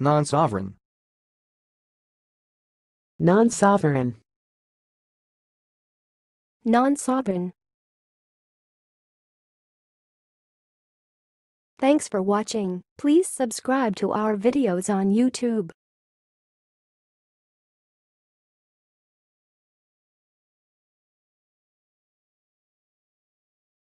Non-sovereign. non-sovereign, Non-sovereign. Thanks for watching. Please subscribe to our videos on YouTube.